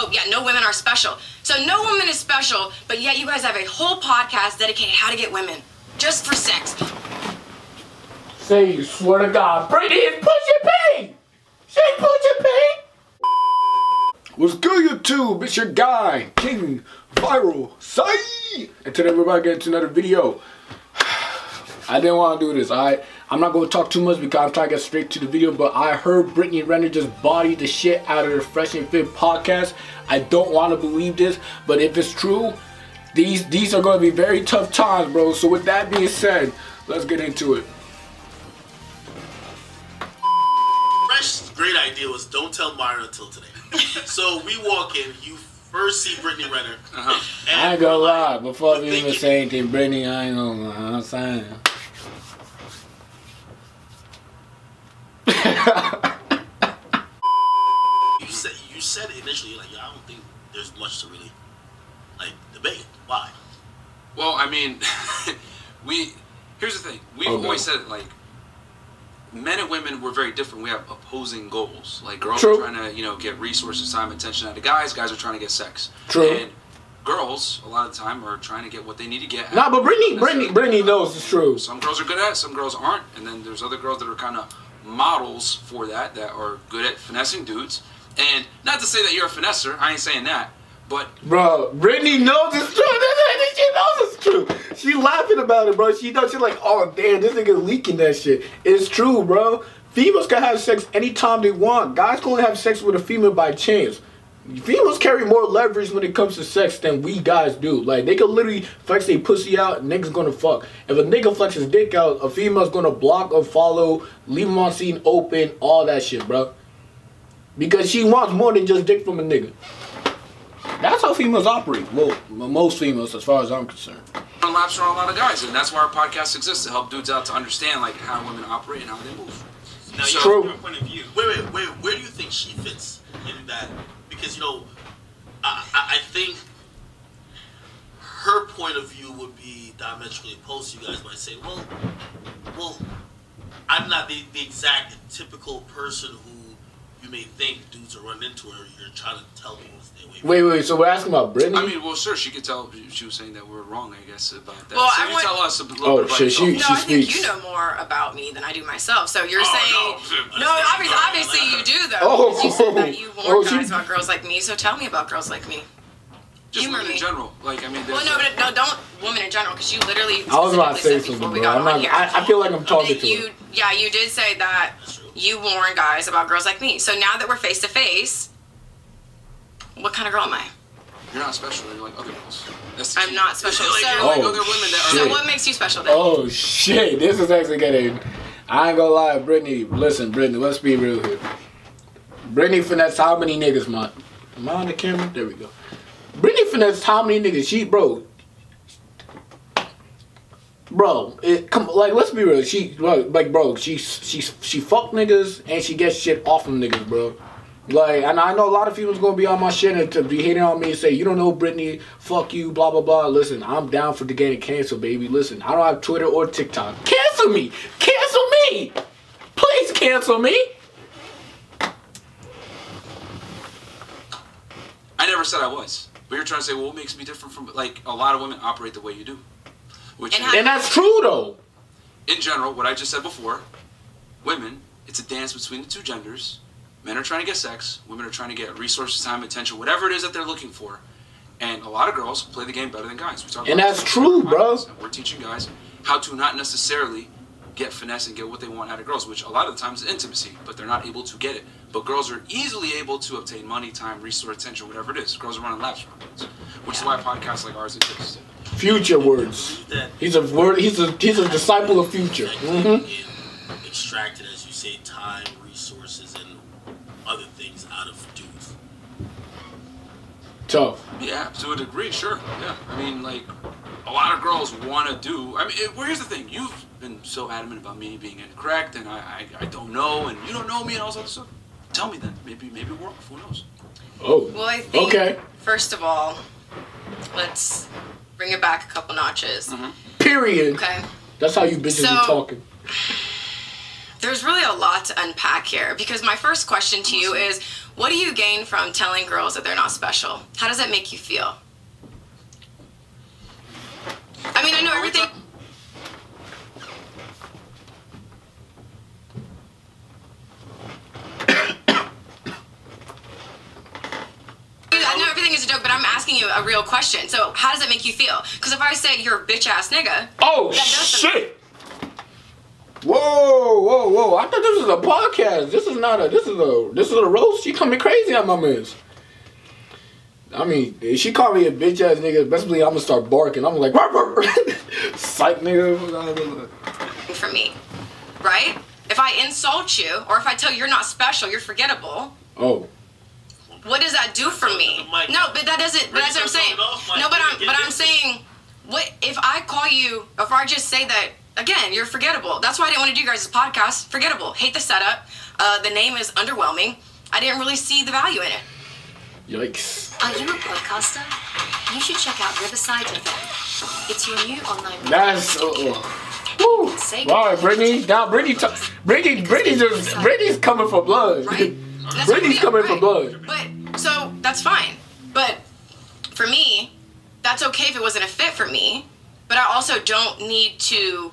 Oh, yeah, no women are special. So no woman is special, but yet you guys have a whole podcast dedicated how to get women just for sex. Say you swear to God, Brittany is pushing P. She pushing P. What's good, YouTube? It's your guy, King Viral Sye. And today we're about to get into another video. I didn't want to do this. I I'm not going to talk too much because I'm trying to get straight to the video. But I heard Brittany Renner just bodied the shit out of the Fresh and Fit podcast. I don't want to believe this, but if it's true, these these are going to be very tough times, bro. So with that being said, let's get into it. Fresh's great idea was don't tell Myron until today. so we walk in, you first see Brittany Renner. Uh-huh. I ain't gonna lie, before we even say anything, Brittany, I ain't gonna lie, I'm saying. You said you said initially like yeah, I don't think there's much to really like debate. Why? Well, I mean, we here's the thing. We've oh, Okay. always said it like men and women we're very different. We have opposing goals. Like girls True. are trying to you know get resources, time, attention out of guys. Guys are trying to get sex. True. And girls a lot of the time are trying to get what they need to get. Nah, but Brittany, Brittany, Brittany knows it's true. Some girls are good at it, some girls aren't, and then there's other girls that are kind of models for that that are good at finessing dudes. And not to say that you're a finesser, I ain't saying that, but Bro, Brittany knows it's true. She knows it's true. She laughing about it, bro. She knows she's like, oh damn, this nigga leaking that shit. It's true, bro. Females can have sex anytime they want. Guys can only have sex with a female by chance. Females carry more leverage when it comes to sex than we guys do. Like they can literally flex their pussy out, and niggas gonna fuck. If a nigga flex his dick out, a female's gonna block or follow, leave him on scene open, all that shit, bro. Because she wants more than just dick from a nigga. That's how females operate. Well, most females, as far as I'm concerned. run laps around a lot of guys, and that's why our podcast exists to help dudes out to understand like how women operate and how they move. Now, So- your- True. your point of view. Wait, wait, wait. Where do you think she fits in that? Because you know, I, I, think her point of view would be diametrically opposed you guys might say, well, well, I'm not the, the exact typical person who you may think dudes are running into, or you're trying to tell people to stay away. from. Wait, wait. So we're asking about Brittany. I mean, well, sure, she could tell. She was saying that we're wrong, I guess, about that. Well, so I you want- tell us a little Oh, bit about shit, she- yourself. No, I think you know more about me than I do myself. So you're Oh, saying no. no, obviously, obviously you do though. Oh. you said that you Oh, warn she- guys about girls like me. So tell me about girls like me. Just humor women in general. Like, I mean, Well, no, a- but no, don't women in general, because you literally. I was about to say specifically something, before we got I'm on not, here. I, I feel like I'm talking that to you, her. yeah, you did say that That's true. You warn guys about girls like me. So now that we're face to face, what kind of girl am I? you're not special. You're like other girls. That's I'm not special. Like, So- you're like Oh, other women that are. shit. So what makes you special then? Oh shit! This is actually getting. I ain't gonna lie, Brittany. Listen, Brittany. Let's be real here. Brittany finessed how many niggas, man? Am I on the camera? There we go. Brittany finessed how many niggas? She, bro. Bro, it come like let's be real. She like, bro, she she she fuck niggas and she gets shit off them niggas, bro. Like, and I know a lot of females gonna be on my shit and to be hating on me and say, you don't know Brittany, fuck you, blah blah blah. Listen, I'm down for the getting canceled, baby. Listen, I don't have Twitter or TikTok. Cancel me, cancel me, please cancel me. I never said I was. But you're trying to say, well, what makes me different from like a lot of women operate the way you do, which And is- And that's true though. in general, what I just said before, women, it's a dance between the two genders. Men are trying to get sex, women are trying to get resources, time, attention, whatever it is that they're looking for. And a lot of girls play the game better than guys. We talk And about that's true, on our bro. We're teaching guys how to not necessarily get finesse and get what they want out of girls, which a lot of the times is intimacy, but they're not able to get it. But girls are easily able to obtain money, time, resource, attention, whatever it is. Girls are running laps around dudes, which is why podcasts like ours exist. Future words. He's a word. He's a he's a disciple of future. Mm -hmm. extracted, as you say, time, resources, and other things out of dudes. Tough. Yeah, to a degree, sure. Yeah, I mean, like a lot of girls want to do. I mean, it, well, here's the thing: you've been so adamant about me being incorrect, and I, I, I don't know, and you don't know me, and all this other stuff. Tell me then. Maybe, maybe we're off. Who knows? Oh. Well, I think Okay. first of all, let's bring it back a couple notches. Mm-hmm. Period. Okay. That's how you bitches So- be talking. There's really a lot to unpack here because my first question to you is What do you gain from telling girls that they're not special? How does that make you feel? I mean, I know everything. I is a joke, but I'm asking you a real question. So, how does it make you feel? Because if I say you're a bitch ass nigga, Oh That does some- shit! Whoa, whoa, whoa! I thought this was a podcast. This is not a. This is a. This is a roast. She coming crazy on my miss. I mean, if she called me a bitch ass nigga, basically I'm gonna start barking. I'm like, "Rah, rah, rah." psych nigga. for me, right? If I insult you or if I tell you you're not special, you're forgettable. Oh, What that do for me? No, but that doesn't. But that's what I'm saying. turn it off, Mike. No, but I'm but I'm saying, what if I call you? If I just say that again, you're forgettable. That's why I didn't want to do you guys' podcast. Forgettable. Hate the setup. Uh, the name is underwhelming. I didn't really see the value in it. yikes! Are you a podcaster? You should check out Riverside FM. It's your new online That's. Uh. Woo. Say All right, Brittany. Now, Brittany. T- Brittany. Brittany just. Brittany's coming for blood. Right? That's what I Brittany's mean, coming for blood. But so that's fine. But for me, that's okay if it wasn't a fit for me. But I also don't need to,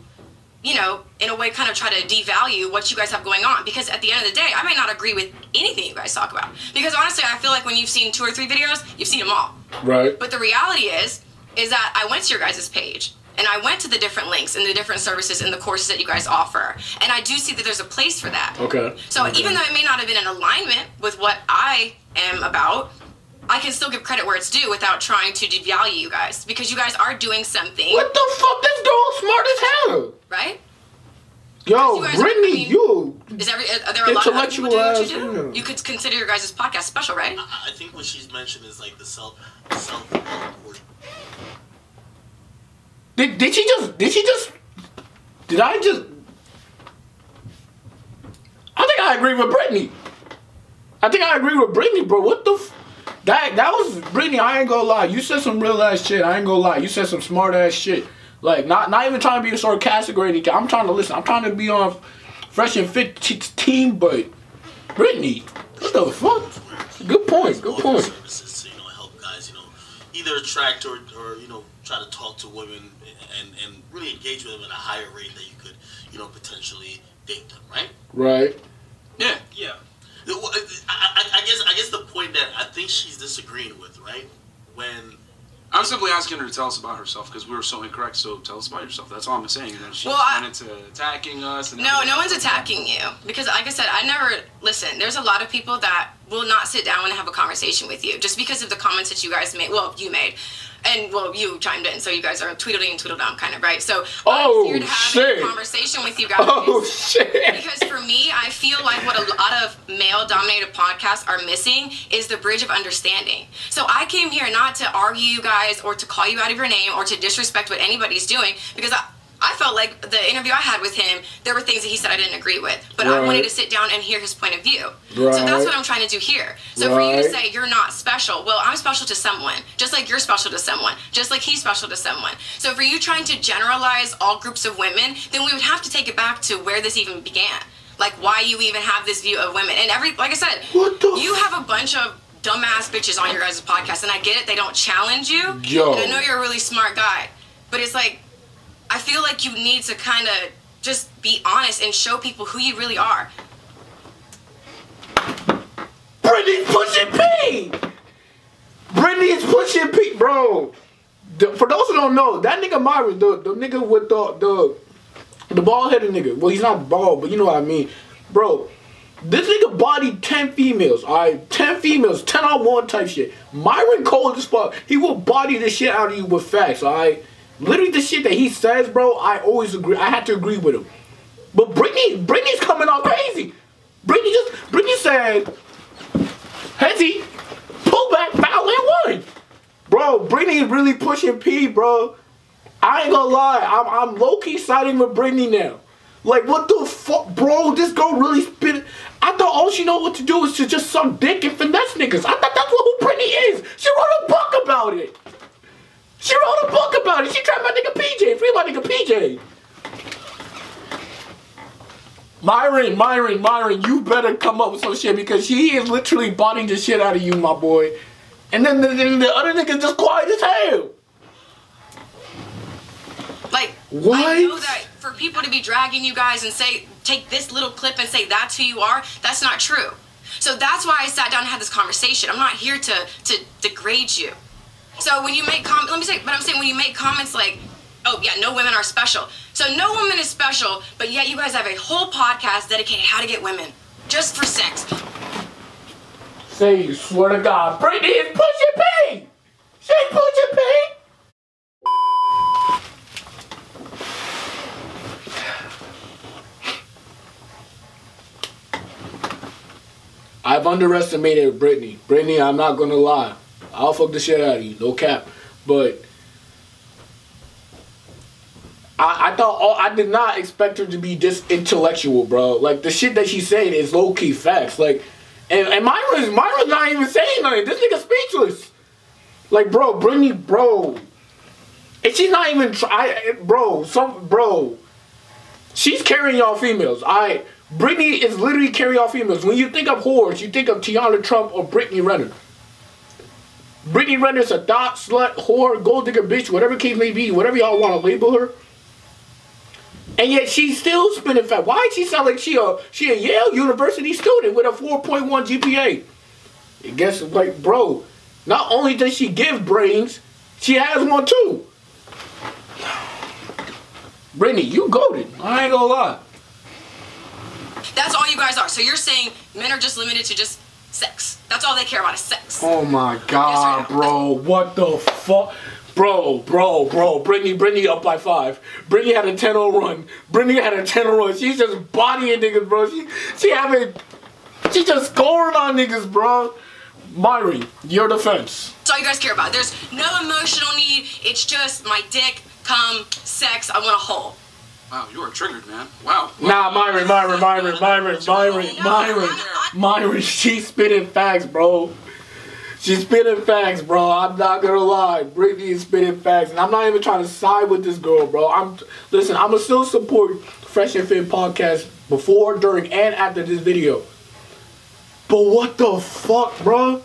you know, in a way kind of try to devalue what you guys have going on. Because at the end of the day, I might not agree with anything you guys talk about. Because honestly, I feel like when you've seen two or three videos, you've seen them all. Right. But the reality is, is that I went to your guys' page and I went to the different links and the different services and the courses that you guys offer. And I do see that there's a place for that. Okay. So Okay. even though it may not have been in alignment with what I am about, I can still give credit where it's due without trying to devalue you guys because you guys are doing something, What the fuck? This girl smart as hell. right? Yo, You guys are- I Brittany, mean- you. Is every are there a lot of other people doing what you Intellectual ass, do? yeah. You could consider your guys' podcast special, right? I I think what she's mentioned is like the self self report. Did, did she just? Did she just? Did I just? I think I agree with Brittany. I think I agree with Brittany, bro. What the? That that was Brittany. I ain't gonna lie. You said some real ass shit. I ain't gonna lie. You said some smart ass shit. Like not not even trying to be sarcastic or anything. I'm trying to listen. I'm trying to be on fresh and fit team, but Brittany, what the fuck? Good point. Good point. Services you know help guys you know either attract or, or you know try to talk to women and and really engage with them at a higher rate that you could you know potentially date them, right? Right. Yeah. Yeah. I, I, I guess I guess the point that I think she's disagreeing with, right? When I'm simply asking her to tell us about herself because we were so incorrect. So tell us about yourself. That's all I'm saying. And then she Well, went into attacking us. And No, everything. no one's attacking you because, like I said, I never listen. There's a lot of people that will not sit down and have a conversation with you just because of the comments that you guys made. Well, you made, and well, you chimed in, so you guys are tweedledee and tweedledum kind of right. So Oh, I'm here to have shit. a conversation with you guys. Oh shit. Because for me, I feel like what a lot of male dominated podcasts are missing is the bridge of understanding. So I came here not to argue you guys or to call you out of your name or to disrespect what anybody's doing because I. I felt like the interview I had with him, there were things that he said I didn't agree with, but I wanted to sit down and hear his point of view. Right. So that's what I'm trying to do here. So for you to say you're not special, well, I'm special to someone, just like you're special to someone, just like he's special to someone. So for you trying to generalize all groups of women, then we would have to take it back to where this even began. Like why you even have this view of women. And every like I said, you have a bunch of dumbass bitches on your guys' podcast, and I get it, they don't challenge you. Yo. And I know you're a really smart guy. But it's like I feel like you need to kind of just be honest and show people who you really are. Brittany's pushing P. Brittany is pushing P, bro. The- for those who don't know, that nigga Myron, the, the nigga with the the the bald headed nigga. Well, he's not bald, but you know what I mean, bro. This nigga bodied ten females. All right, ten females, ten on one type shit. Myron cold as fuck. He will body the shit out of you with facts. All right, literally the shit that he says, bro. I always agree. I had to agree with him. But Brittany, Brittany's coming off crazy. Brittany just, Brittany said, Hezzy, pull back, foul and one. Bro, Brittany is really pushing P, bro. I ain't gonna lie, I'm, I'm low key siding with Brittany now. Like, what the fuck, bro? This girl really spit. I thought all she know what to do is to just suck dick and finesse niggas. I thought that's what who Brittany is. She wrote a book about it. She wrote a book about it. She tried my nigga PJ, free my nigga PJ. Myron, Myron, Myron, you better come up with some shit because she is literally botting the shit out of you, my boy. And then the, then the other nigga just quiet as hell. Like, What? I know that for people to be dragging you guys and say, take this little clip and say that's who you are, that's not true. So that's why I sat down and had this conversation. I'm not here to to degrade you. So when you make comments, let me say, but I'm saying when you make comments like, oh yeah, no women are special. So no woman is special, but yet you guys have a whole podcast dedicated how to get women just for sex. Say you swear to God, Brittany is pushing P. She pushing P. I've underestimated Brittany. Brittany, I'm not gonna lie. I'll fuck the shit out of you, no cap. But I, I thought, oh, I did not expect her to be this intellectual, bro. Like the shit that she's saying is low key facts. Like, and and Myra's Myra's not even saying nothing. This nigga speechless. Like, bro, Brittany, bro, and she's not even try, bro. Some bro, she's carrying y'all females. I Brittany is literally carrying y'all females. When you think of whores, you think of Tiana Trump or Brittany Renner. Brittany Renner's a thought, slut, whore, gold digger, bitch, whatever case may be, whatever y'all want to label her. And yet she's still spinning fat. Why she sound like she a she a Yale University student with a 4.1 GPA? I guess like bro, not only does she give brains, she has one too. Brittany, you goaded. I ain't gonna lie. That's all you guys are. So you're saying men are just limited to just sex. That's all they care about is sex. Oh my god, Yes no? bro. What the fuck? Bro, bro, bro. Brittany, Brittany up by five. Brittany had a 10-0 run. Brittany had a 10-0 run. She's just bodying niggas, bro. She she having she just scoring on niggas, bro. Myri, your defense. That's all you guys care about. There's no emotional need. It's just my dick, cum, sex. I want a hole. Wow, you are triggered, man. Wow. Nah, Myri, Myri, Myri, Myri, Myri, Myri, Myri. She's spitting facts, bro. She's spitting facts, bro. I'm not gonna lie. Brittany is spitting facts, and I'm not even trying to side with this girl, bro. I'm listen. I'm gonna still support Fresh and Fit podcast before, during, and after this video. But what the fuck, bro?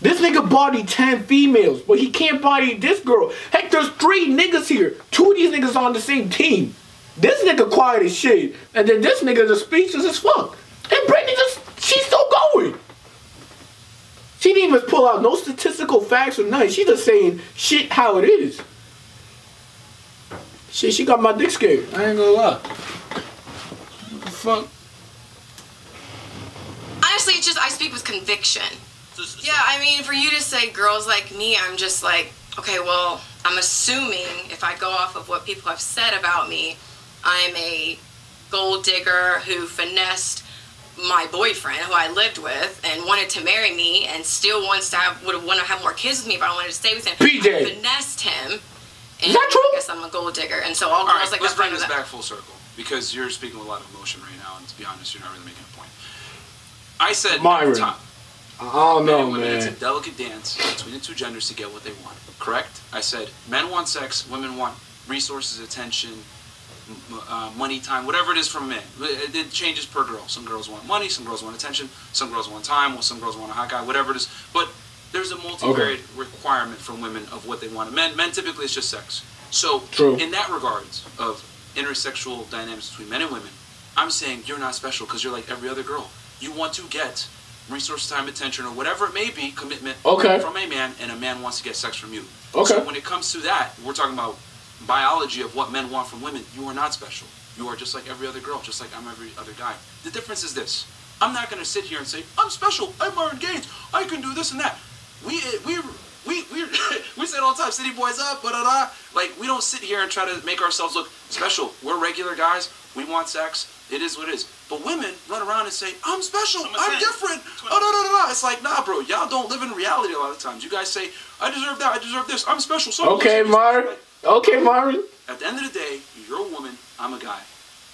This nigga body 10 females, but he can't body this girl. Heck, there's three niggas here. Two of these niggas on the same team. This nigga quiet as shit. And then this nigga just speechless as fuck. And Brittany just, she's still going. She didn't even pull out no statistical facts or nothing. She just saying shit how it is. Shit, she got my dick scared. I ain't gonna lie. What the fuck? Honestly, it's just I speak with conviction. Just- Yeah, I mean, for you to say girls like me, I'm just like, okay, well, I'm assuming if I go off of what people have said about me, I'm a gold digger who finessed my boyfriend, who I lived with, and wanted to marry me, and still wants to have would have wanted to have more kids with me if I wanted to stay with him. PJ. I finessed him. And Is that true? I guess I'm a gold digger, and so all All girls right, like let's bring this back full circle because you're speaking with a lot of emotion right now, and to be honest, you're not really making a point. I said at Myron. the top, I don't men know, and women, it's a delicate dance between the two genders to get what they want. Correct? I said men want sex, women want resources, attention, m- uh, money, time, whatever it is from men. It, it changes per girl. Some girls want money, some girls want attention, some girls want time, well, some girls want a hot guy, whatever it is. But there's a multivariate requirement from women of what they want. Men, men typically it's just sex. So True. in that regards of intersexual dynamics between men and women, I'm saying you're not special because you're like every other girl. You want to get resource, time, attention, or whatever it may be, commitment Okay. from a man, and a man wants to get sex from you. Okay. So when it comes to that, we're talking about biology of what men want from women. You are not special. You are just like every other girl, just like I'm every other guy. The difference is this: I'm not going to sit here and say I'm special. I'm Martin Gaines. I can do this and that. We eh, we we we we say it all the time. City boys up, da da da. Like we don't sit here and try to make ourselves look special. We're regular guys. We want sex. It is what it is. But women run around and say, I'm special, I'm a I'm 10. different. Oh, no, no, no, no. It's like, nah, bro, y'all don't live in reality a lot of times. You guys say, I deserve that, I deserve this, I'm special. So Okay, Myron. Okay, Myron. At the end of the day, you're a woman, I'm a guy.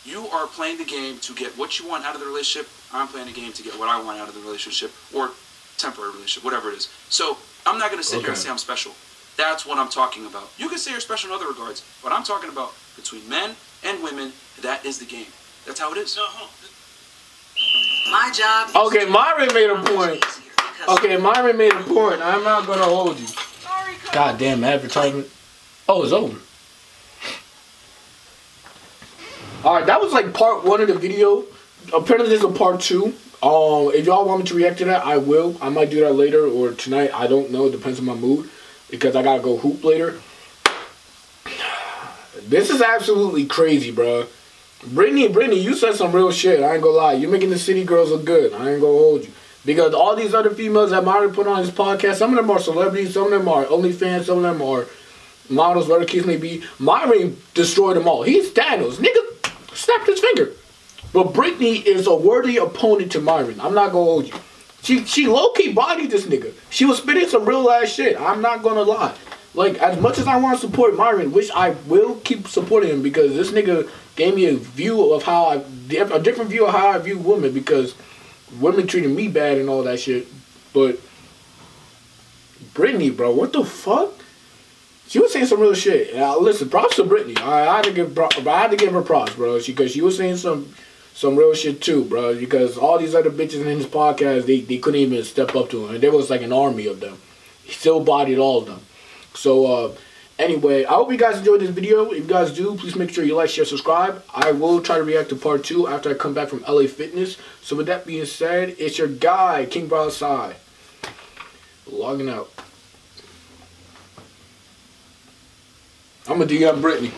You are playing the game to get what you want out of the relationship. I'm playing the game to get what I want out of the relationship or temporary relationship, whatever it is. So I'm not going to sit here and say I'm special. That's what I'm talking about. You can say you're special in other regards, but I'm talking about between men and women, that is the game. That's how it is. No, hold. My job. is Okay, to Myron made a point. Okay, Myron made a point. I'm not gonna hold you. Goddamn advertisement. Oh, it's over. Alright, that was like part one of the video. Apparently there's a part two. Um, if y'all want me to react to that, I will. I might do that later or tonight. I don't know. It depends on my mood. Because I gotta go hoop later. This is absolutely crazy, bro. Brittany, Brittany, you said some real shit. I ain't gonna lie. You're making the city girls look good. I ain't gonna hold you. Because all these other females that Myron put on his podcast, some of them are celebrities, some of them are OnlyFans, some of them are models, whatever case may be. Myron destroyed them all. He's Thanos. Nigga snapped his finger. But Brittany is a worthy opponent to Myron. I'm not gonna hold you. She she low key bodied this nigga. She was spitting some real ass shit. I'm not gonna lie. Like as much as I want to support Myron, which I will keep supporting him because this nigga gave me a view of how I a different view of how I view women because women treated me bad and all that shit. But Brittany, bro, what the fuck? She was saying some real shit. Now, listen, props to Brittany. I, I had to give, I had to give her props, bro, because she was saying some, some real shit too, bro. Because all these other bitches in his podcast, they, they couldn't even step up to him, and there was like an army of them. He still bodied all of them. So, uh, anyway, I hope you guys enjoyed this video. If you guys do, please make sure you like, share, subscribe. I will try to react to part two after I come back from LA Fitness. So, with that being said, it's your guy, King Brown Side, logging out. I'm gonna DM Brittany.